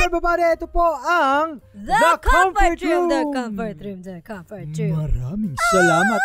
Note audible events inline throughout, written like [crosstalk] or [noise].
everybody? Ito po ang The, Comfort Room! The Comfort Room! The Comfort Room! Maraming salamat.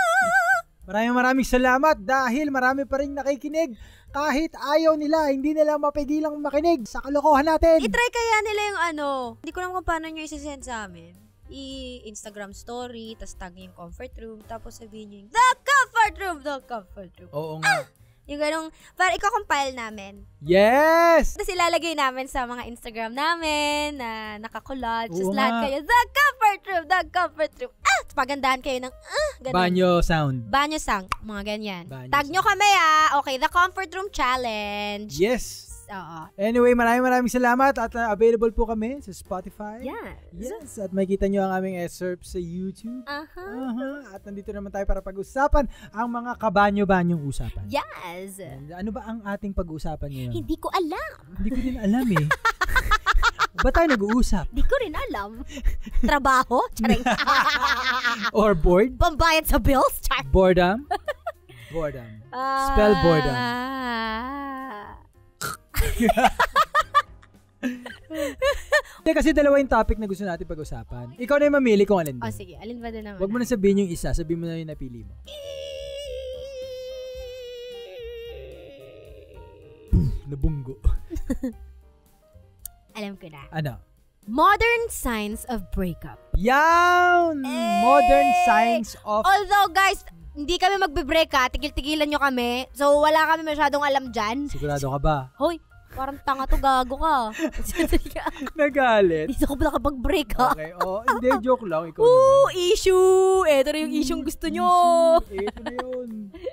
Maraming maraming salamat dahil marami pa rin nakikinig kahit ayaw nila, hindi nila mapigilang makinig sa kalokohan natin. I-try kaya nila yung ano, hindi ko naman kung paano nyo isasend sa amin. I-Instagram story, tapos tag yung comfort room, tapos sabihin nyo yung, The Comfort Room! The Comfort Room! Oo nga. Yung ganong, para iko-compile namin. Yes! Tapos ilalagay namin sa mga Instagram namin na nakakulod. Oo Tapos lahat nga. kayo, The Comfort Room! The Comfort Room! Ah! Pagandahan kayo ng, ah! Ganun. Banyo sound. Banyo sang, mga ganyan. Banyo Tag nyo kami ah. Okay, the comfort room challenge. Yes! Oo. Anyway, maraming maraming salamat at uh, available po kami sa Spotify. Yes. Yes, at makita nyo ang aming excerpt sa YouTube. Aha. Aha, at nandito naman tayo para pag-usapan ang mga kabanyo-banyong usapan. Yes. And ano ba ang ating pag-uusapan ngayon? Hindi ko alam. Hindi ko din alam eh. [laughs] ba tayo nag-uusap? Hindi ko rin alam. Trabaho? Charing. [laughs] Or bored? Pambayad sa bills? Char. Boredom? Boredom. [laughs] Spell boredom. Hindi, kasi dalawa yung topic na gusto natin pag-usapan. Ikaw na yung mamili kung alin Oh, doon. sige. Alin ba din naman? Huwag mo na sabihin yung isa, sabihin mo na yung napili mo. Nabunggo. [laughs] Alam ko na. Ano? Modern signs of breakup. Yan! Eh! Modern science of... Although, guys, hindi kami magbe-break ha. Tigil-tigilan nyo kami. So, wala kami masyadong alam dyan. Sigurado ka ba? Hoy, parang tanga to, gago ka. Nagalit. Hindi ako nakapag-break ha. Okay, oh, hindi, joke lang. Ikaw Ooh, naman. issue! Eto na yung issue gusto nyo. Ito na yun.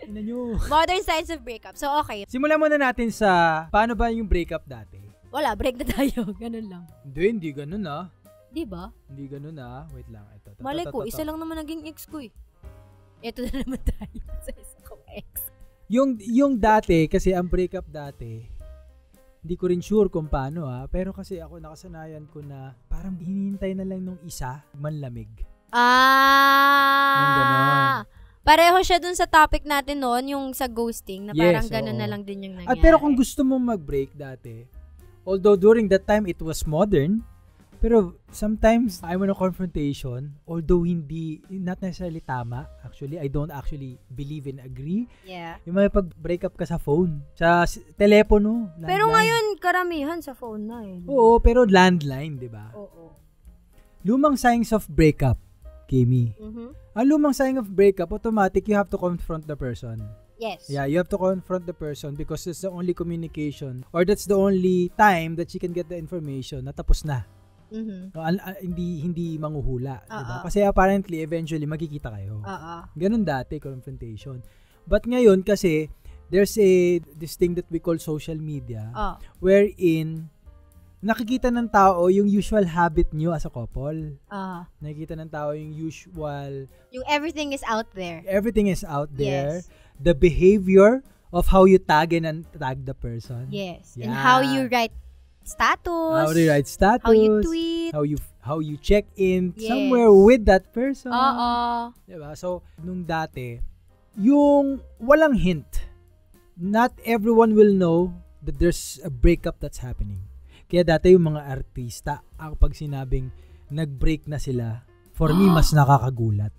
Ina nyo. Modern signs of breakup. So, okay. Simulan muna natin sa paano ba yung breakup dati. Wala, break na tayo. [laughs] Ganun lang. Hindi, hindi ganun ah. Di ba? Hindi ganun ah. Wait lang. Ito, ito, Malay ito, ko, ito, isa ito. lang naman naging ex ko eh. Eto na naman tayo [laughs] sa isa kong ex. Yung, yung dati, kasi ang breakup dati, hindi ko rin sure kung paano ah. Pero kasi ako nakasanayan ko na parang hinihintay na lang nung isa manlamig. Yung ganon. Ah! Pareho siya dun sa topic natin noon, yung sa ghosting, na parang Yes, ganun oo. na lang din yung nangyari. At pero kung gusto mo mag-break dati, although during that time it was modern, pero sometimes ayaw mo ng confrontation, although hindi, not necessarily tama, actually, I don't actually believe and agree, Yeah. yung may pag-break up ka sa phone, sa telepono, Pero landline. ngayon, karamihan sa phone na eh. Oo, pero landline, di ba? Oo. Lumang signs of breakup, Kimi. Mhm. Ang lumang sign of breakup, automatic, you have to confront the person. Yes. Yeah, you have to confront the person because it's the only communication or that's the only time that she can get the information na tapos na. Mhm. No, al- al- hindi hindi manghuhula, 'di ba? Oo. Kasi apparently eventually magkikita kayo. Oo. Ganun dati confrontation. But ngayon kasi there's a this thing that we call social media Oh. wherein nakikita ng tao yung usual habit nyo as a couple. Ah. Nakikita ng tao yung usual Yung everything is out there. everything is out there. Yes. The behavior of how you tag and untag the person. Yes. Yeah. And how you write status. How you write status. How you tweet. How you how you check in Yes. somewhere with that person. Oo. Diba? So, nung dati, yung walang hint, not everyone will know that there's a breakup that's happening. Kaya dati yung mga artista, ang pag sinabing nag-break na sila, for me, [gasps] mas nakakagulat.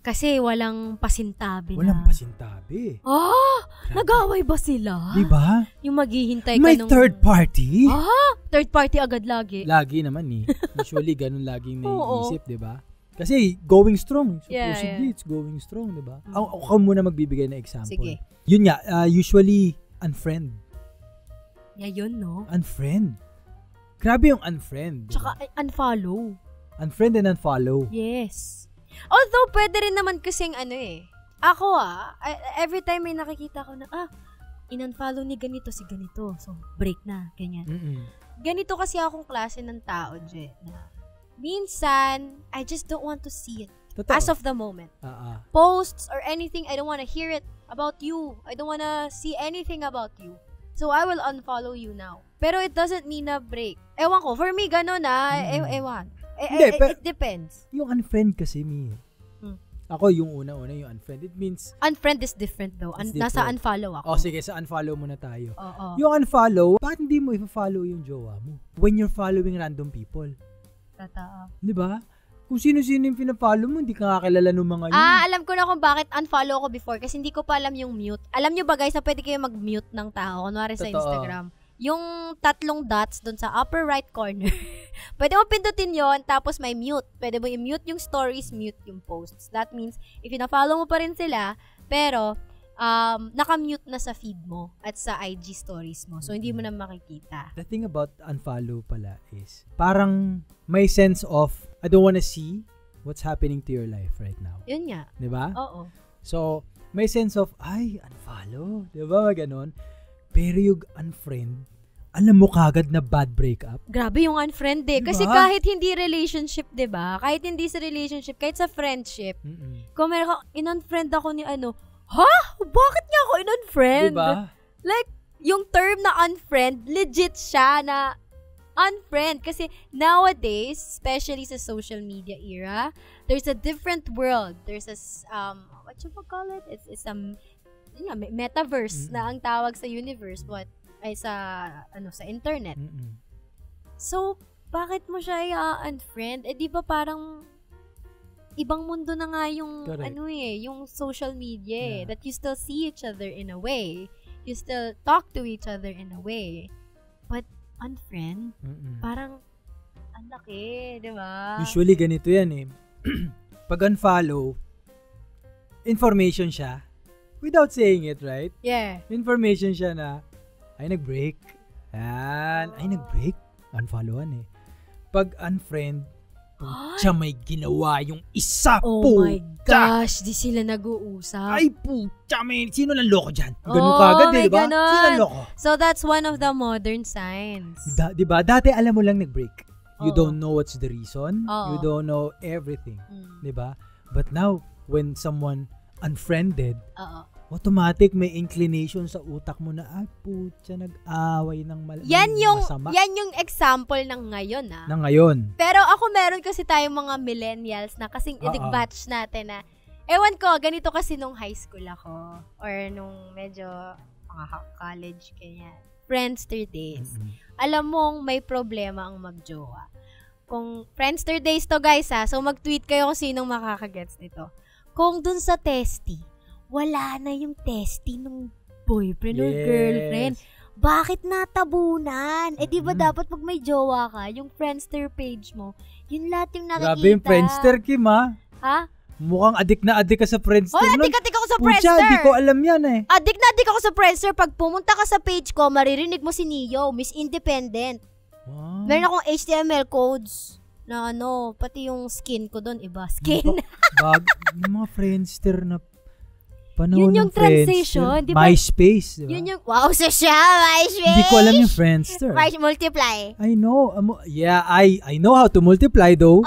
Kasi walang pasintabi Walang na. pasintabi. Ah! Nag-away ba sila? Di ba? Yung maghihintay ka May nung... third party. Ah! Third party agad lagi. Lagi naman eh. Usually, ganun laging [laughs] naiisip, di ba? Kasi going strong. Yeah, Supposedly, it's going strong, di ba? Ako, ako muna magbibigay ng example. Sige. Yun nga, uh, usually, unfriend. Yeah, yun, no? Unfriend. Grabe yung unfriend. di Tsaka unfollow. Unfriend and unfollow. Yes. Although, pwede rin naman kasing ano eh. Ako ah, I- every time may nakikita ko na, ah, in-unfollow ni ganito si ganito. So, break na, ganyan. Mm-mm. Ganito kasi akong klase ng tao, Je, na minsan, I just don't want to see it. Totoo. As of the moment. Ah. Posts or anything, I don't want to hear it about you. I don't want to see anything about you. So, I will unfollow you now. Pero it doesn't mean na break. Ewan ko, for me, ganun ah. Mm. E- ewan. E- Hindi, e- pero- it depends. Yung unfriend kasi, Mi, Hmm. Ako, yung una-una, yung unfriend. It means, Unfriend is different though. Un- It's nasa different. unfollow ako. oh, sige, sa unfollow muna tayo. Oo. Yung unfollow, bakit hindi mo i-follow yung jowa mo? When you're following random people. Totoo. Di ba? Kung sino-sino yung pinafollow mo, hindi ka kakilala ng mga yun. Ah, alam ko na kung bakit unfollow ko before kasi hindi ko pa alam yung mute. Alam nyo ba guys na pwede kayo mag-mute ng tao, kunwari sa Totoo. Instagram. Yung tatlong dots doon sa upper right corner. [laughs] pwede mo pindutin yon tapos may mute. Pwede mo i-mute yung stories, mute yung posts. That means, if ina-follow mo pa rin sila, pero um, naka-mute na sa feed mo at sa IG stories mo. So, hindi mo na makikita. The thing about unfollow pala is, parang may sense of, I don't wanna see what's happening to your life right now. Yun nga. Di ba? Oo. So, may sense of, ay, unfollow. Di ba? Ganon. Pero yung unfriend, alam mo kagad na bad breakup. Grabe yung unfriend eh. Kasi Diba? kahit hindi relationship, ba? Kahit hindi sa relationship, kahit sa friendship, Mm-mm. kung meron ka, in-unfriend ako ni ano, ha? Bakit niya ako in-unfriend? Diba? Like, yung term na unfriend, legit siya na unfriend. Kasi nowadays, especially sa social media era, there's a different world. There's a, um, what you call it? It's, it's a, yun nga, me- metaverse Mm. na ang tawag sa universe. What? Ay sa, ano, sa internet. Mm-mm. So, bakit mo siya i-unfriend? Eh, di ba parang ibang mundo na nga yung, Correct. ano eh, yung social media eh, Yeah. that you still see each other in a way. You still talk to each other in a way. But, unfriend, Mm-mm. parang, ang laki, di ba? Usually, ganito yan eh. [clears throat] Pag unfollow, information siya, without saying it, right? Yeah. Information siya na, ay, nag-break. Yan. Ay, nag-break. Unfollowan eh. Pag unfriend, siya may ginawa yung isa Oh puta. my gosh, di sila nag-uusap. Ay, puta, man. Sino lang loko dyan? Ganun Oh, kagad eh, di ba? Sino lang loko? So, that's one of the modern signs. Da, di ba? Dati alam mo lang nag-break. You Oo. don't know what's the reason. Oo. You don't know everything. Mm. Di ba? But now, when someone unfriended, Oo. Automatic may inclination sa utak mo na, ah, putya, nag-away ng mal- Yan ng yung, masama. yan yung example ng ngayon, ah. na ngayon. Pero ako meron kasi tayong mga millennials na kasing idig batch natin na, ewan ko, ganito kasi nung high school ako. Or nung medyo mga ha- college, ganyan. Friendster days. Mm-mm. Alam mong may problema ang magjowa. Kung Friendster days to guys ha, so mag-tweet kayo kung sinong makakagets nito. Kung dun sa testy, wala na yung testy ng boyfriend or Yes. girlfriend. Bakit natabunan? Eh, di ba Mm. dapat pag may jowa ka, yung Friendster page mo, yun lahat yung nakikita. Grabe yung Friendster, Kim, ha? Ha? Mukhang adik na adik ka sa Friendster. Hoy, nun. adik-adik ako sa Friendster! di ko alam yan eh. Adik na adik ako sa Friendster. Pag pumunta ka sa page ko, maririnig mo si Neo, Miss Independent. Wow. Meron akong HTML codes na ano, pati yung skin ko doon, iba. Skin. Bag, yung mga Friendster na panahon Yun yung transition, di ba? MySpace, di ba? Yun yung, wow, sa siya, MySpace! Hindi ko alam yung Friendster. Mys- multiply. I know. um, yeah, I I know how to multiply though.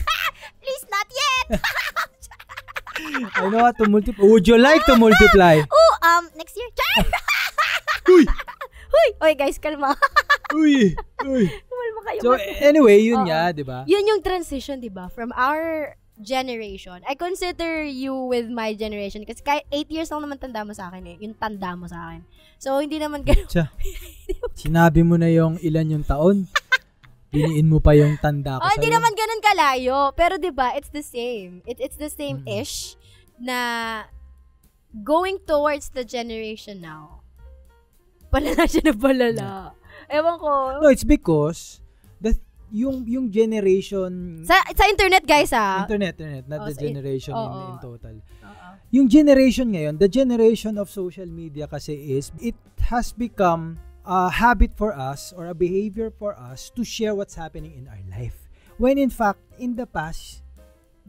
[laughs] Please, not yet! [laughs] I know how to multiply. Would you like to multiply? [laughs] Oh, um, next year. Char! Uy! Huy! Oy, guys, kalma. Uy! Uy! Kalma kayo. So anyway, yun Oo. nga, 'di ba? yun yung transition, di ba? From our generation. I consider you with my generation kasi kahit 8 years lang naman tanda mo sa akin eh. Yung tanda mo sa akin. So, hindi naman ganun. [laughs] Sinabi mo na yung ilan yung taon. Diniin mo pa yung tanda ko Oh, hindi naman ganun kalayo. Pero ba, it's the same. It, it's the same-ish na going towards the generation now. Palala siya na palala. Ewan ko. No, it's because the yung yung generation Sa, sa internet, guys, ah. internet internet not Oh, the sa in- generation in, in total. Oo. Yung generation ngayon, the generation of social media kasi is it has become a habit for us or a behavior for us to share what's happening in our life. When in fact, in the past,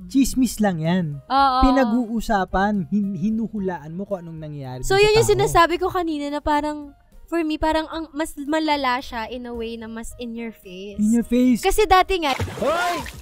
chismis lang yan. Oo. Pinag-uusapan, hin- hinuhulaan mo kung anong nangyayari. So, yun yung sinasabi ko kanina na parang, for me, parang ang mas malala siya in a way na mas in your face. In your face. Kasi dati nga, Hoy!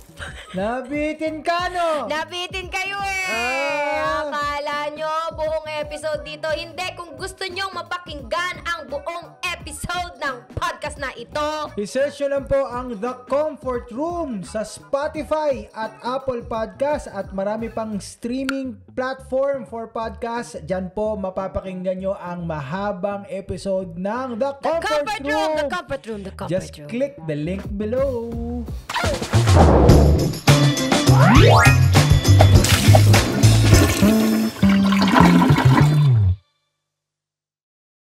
Nabitin ka, no? Nabitin kayo eh! Ah! Akala nyo buong episode dito. Hindi, kung gusto nyo mapakinggan ang buong episode ng podcast na ito. I-search nyo lang po ang The Comfort Room sa Spotify at Apple Podcast at marami pang streaming platform for podcast. Diyan po mapapakinggan nyo ang mahabang episode ng The The Comfort, comfort room, Room. the comfort room, the comfort Just room. click the link below. What?